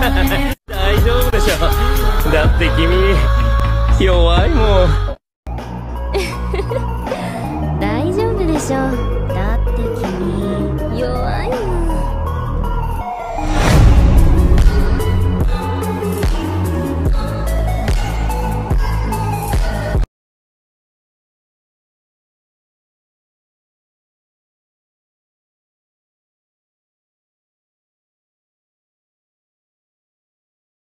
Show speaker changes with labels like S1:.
S1: 大丈夫でしょだって君弱いもん。
S2: 大丈夫でしょ